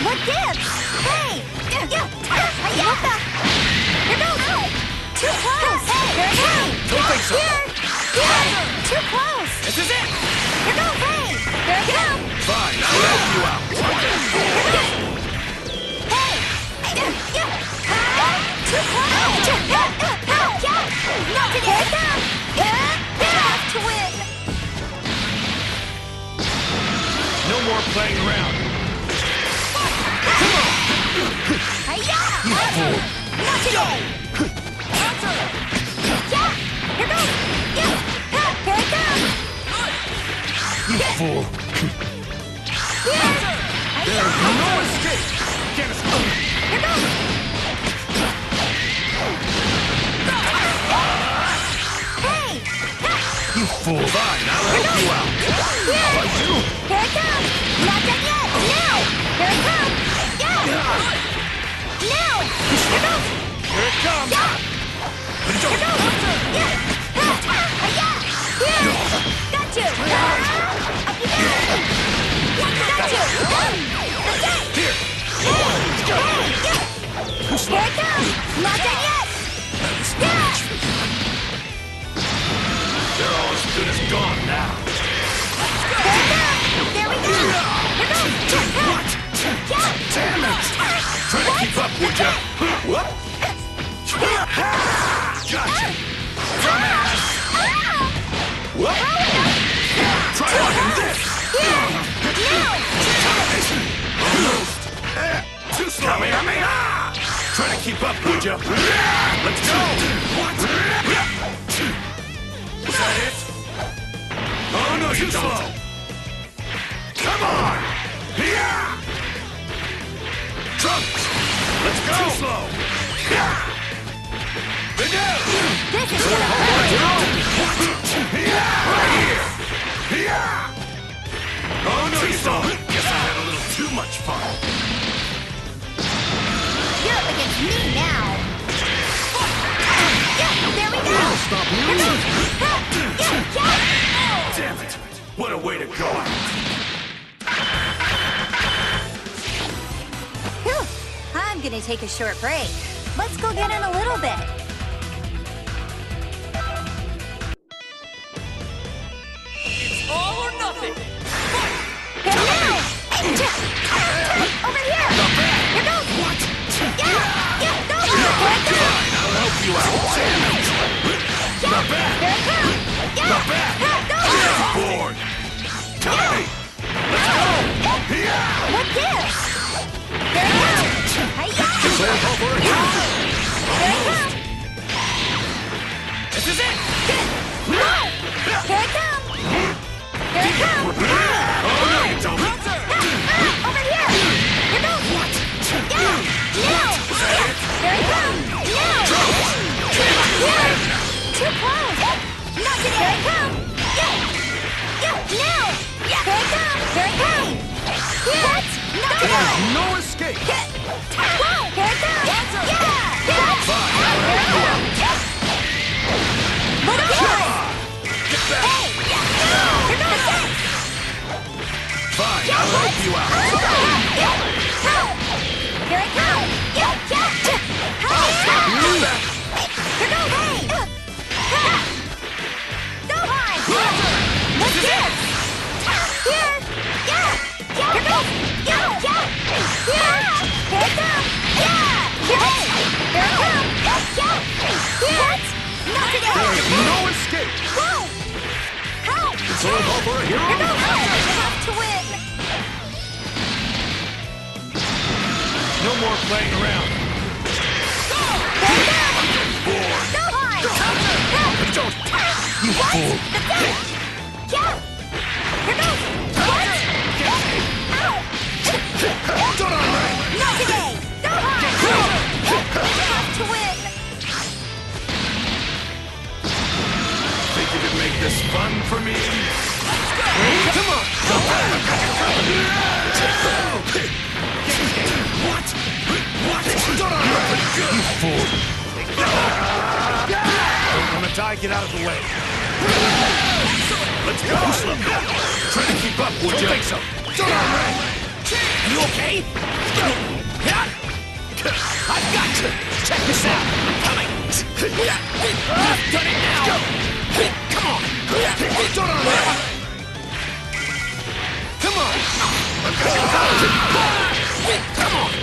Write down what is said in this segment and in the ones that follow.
What? Gives? Hey! What the? Here goes! Too close! Hey! Hey! Don't think so. Here! Here! Too close! This is it. Here goes! Hey! Here it comes! Fine, I'll help you out. Hey! Yeah! Too close! Yeah! Not today! Here it comes! Get off to win! No more playing around. Hiya! Not today! Fool. There's no escape. Get us. Here goes! Hey! You fool. Fine, I'll help you out. Here! But you. Here it comes! Not done yet! Now! Here it comes! Yeah! Now! Here it goes! Here it comes. Yeah! Here it goes! They're all as good as gone now. There we go! What? Damn it! Try to keep up, would ya? What? Gotcha. Dumbass. Keep up, would ya? Let's go. What? Was that it? Oh no, you slow. Come on. Yeah. Trunks. Let's go. Too slow. Yeah. Fidel. This is gonna hurt! Right here! Yeah! Oh, no, you don't! Guess I had a little too much fun. You're up against me now! Yeah, there we go! Stop Here goes! Yeah, yeah! Damn it! What a way to go out! I'm gonna take a short break. Let's go get in a little bit. It's all or nothing. Here now! I'll help you out. Here it comes! Over! Here it comes! This is it! No! Here it comes! Here it comes! No, you don't! Over here! Here goes! What? Yeah! Now! Here it comes! Not today! No escape! Whoa! Here it comes! Yeah! Yeah! Fine, you out. Look at Get back! Hey! Here goes this! Fine, I'll help you out. call for a hero? You're not enough to win! No more playing around. You what? fool! The! Yeah! Here goes! What? Ow! Don't I've done it now. Come on. Don't on me. Come on. Come on.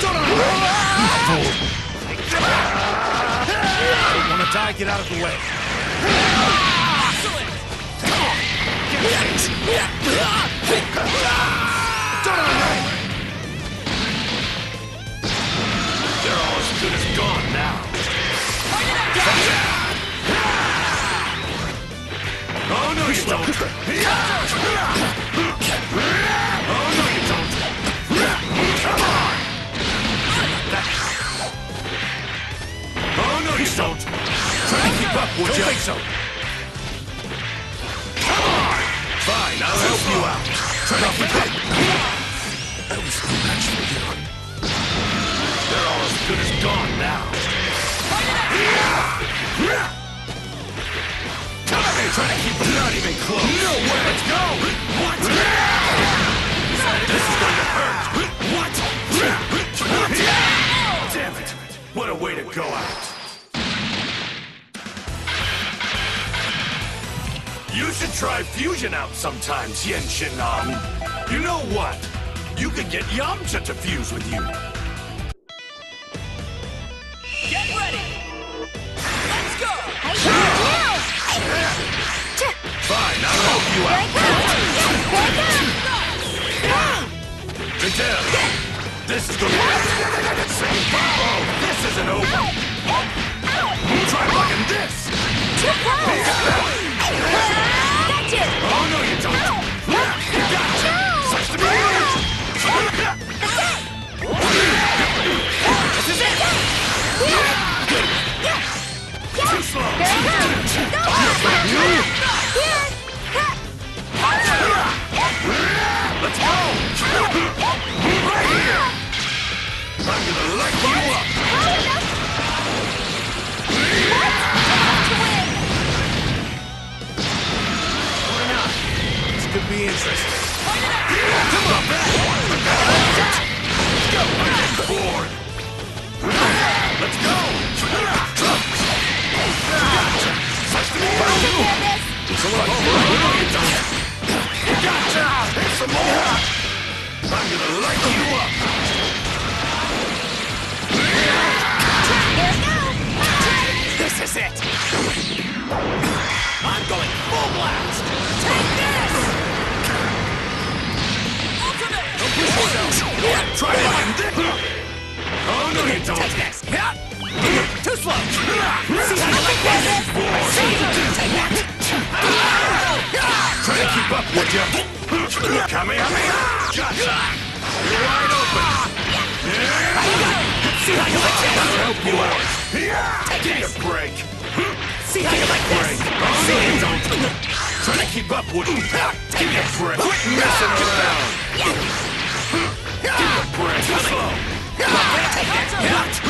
Don't on fool. Don't want to die, get out of the way. Come on! Get it! Don't on me. You don't. Oh, no, you don't. Come on. Oh, no, you don't. Try to keep up, would you? think so. Come on. Fine, I'll help you out. Try to keep up. I was no match for you. They're all as good as gone now. Try to keep them not even close. No way. Let's go. What? This is going to hurt. What? Damn it. What a way to go out. You should try fusion out sometimes, Tien Shinhan. You know what? You could get Yamcha to fuse with you. This is the Oh, this isn't over. Try blocking this. Too close! Got you! Oh, no, you don't. Gotcha. Such to be. This is it. Too slow. Go on! Here! Let's I'm gonna light you up. Slow. See how? See? Take. Try to keep up, would you? Gotcha! You're wide open! See how you like? I'll help you out. Yeah! Give a break! See how you like this? Oh, you don't! Try to keep up, would you? Give me a break! Quit messing around! Give a break! Slow! Take.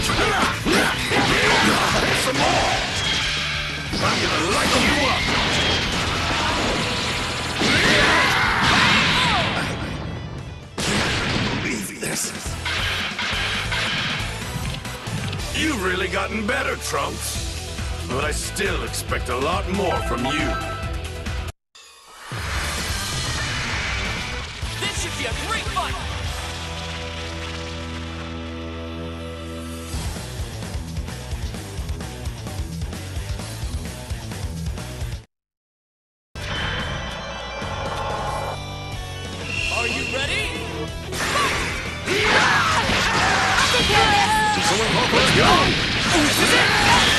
gotten better, Trunks. But I still expect a lot more from you.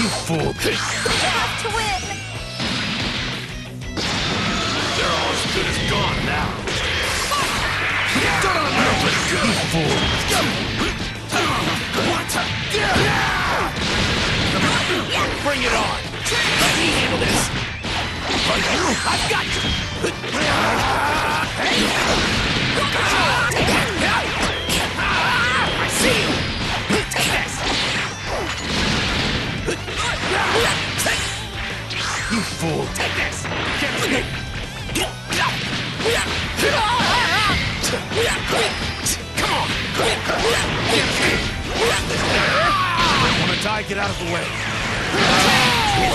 You fool! On? I've got you! I see you! You fool! Come on! Die? Get out of the way.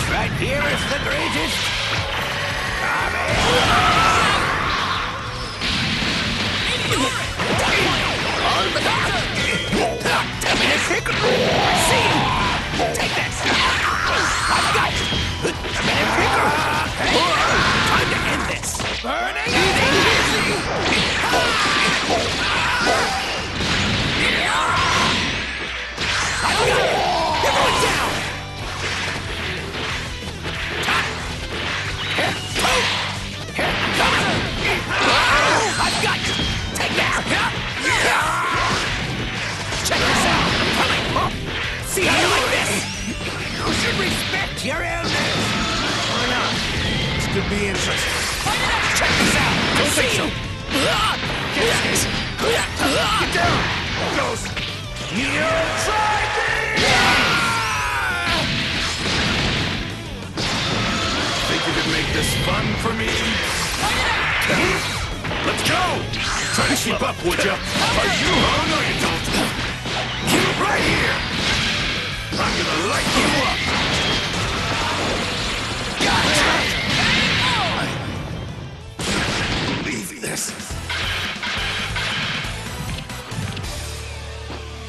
Right here is the greatest! For me? Let's go! Try to keep up, would ya? Are you? Oh, no, you don't. You right here! I'm gonna light you up! Gotcha! Believe this.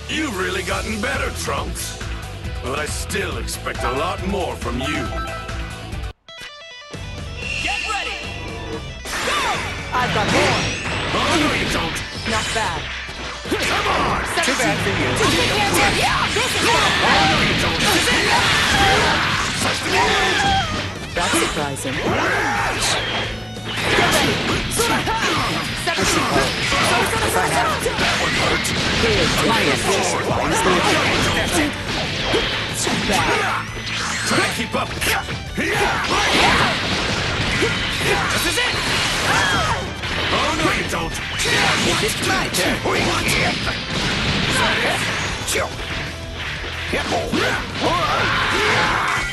You've really gotten better, Trunks. But I still expect a lot more from you. My assist. That's it! Too bad. Try to keep up! This is it! Oh, no, you don't! It's my turn.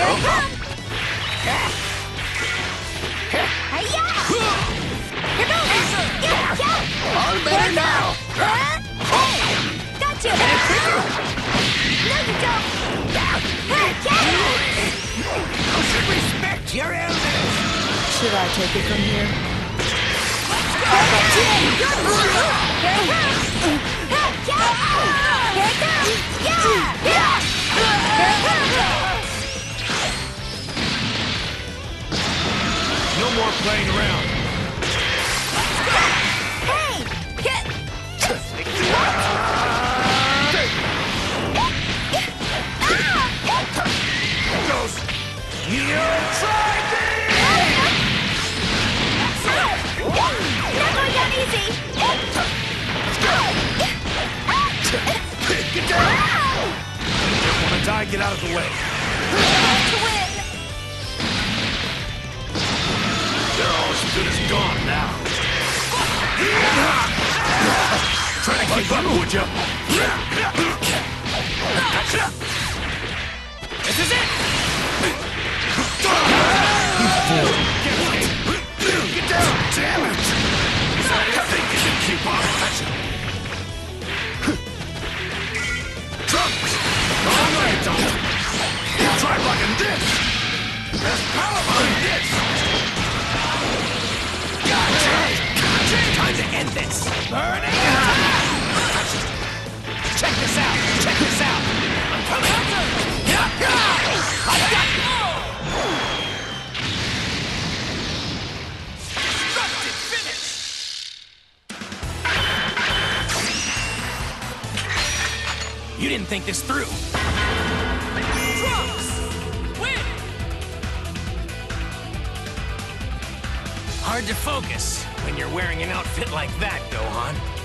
Here I come! Hiya! Here goes! Yeah, yeah! All better now. Hey! Got you! No, should respect your elders. Should I take it from here? Hey, yeah! Here I come! Yeah! Here I come! No more playing around. Hey! Hit! Goes. You try me! Going down easy! Get down! Wanna die? Get out of the way. Good as gone now. Try to keep up, would ya? This is it. Get down! Damn it! I think you keep don't! Try blocking this! There's power behind this! To end this. Check this out. Check this out. I got you. You didn't think this through. To focus when you're wearing an outfit like that, Gohan.